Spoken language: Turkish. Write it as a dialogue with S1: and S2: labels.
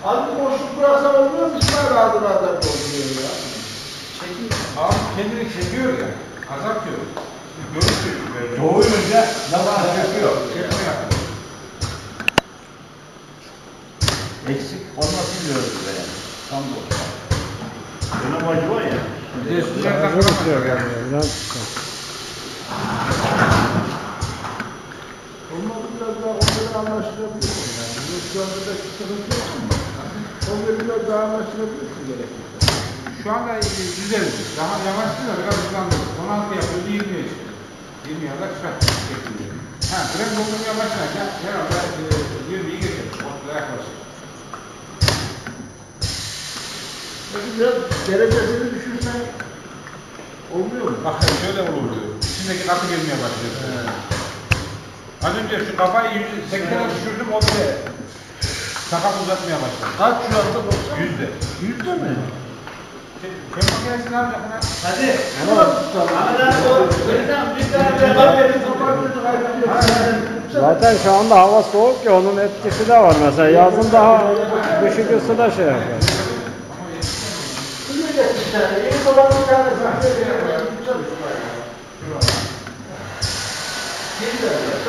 S1: Bir boşluk bıraksam olmuyor mu? İsmail rahat rahat dolduruyor ya.
S2: Çekim, abi kendini çekiyor ya. Azaltıyor. Görüşüyor. böyle.
S3: Doğuyunca zaman çöküyor.
S2: Çekme yapıyor.
S3: Eksik olmasın diyoruz böyle. Tam bu. Dönem acı var ya.
S2: Üstüne takılamaz.
S4: tutuyor gelmiyor. Biraz tutuyor.
S1: Olmadı biraz daha onları anlaştırabilirsin yani. Anda da sıkıntı yok mu? Onları biraz daha anlaştırabilirsin gerekirse.
S2: Şu anda düzeldi. Daha yavaştı da biraz hızlandı. 16 yapıyordu 20'ye çıktı. 20 yılda çıkarttı. şeklinde. Ha, tren doldurmaya başlayınca herhalde e, 20'yi geçer. 30'a yaklaşır.
S1: Peki biraz derecesini düşürsen olmuyor mu?
S2: Bak şöyle olur diyor. İçindeki katı gelmeye başlıyor. Az önce şu kafayı 180'e düşürdüm o bile sakat uzatmaya başladı.
S1: Kaç şu anda 90?
S2: Yüzde.
S1: Yüzde mi?
S2: Fön makinesini lan.
S5: Hadi.
S4: Zaten şu anda hava soğuk ya onun etkisi de var mesela. Yazın daha düşük ısıda şey yapıyor.
S1: Getir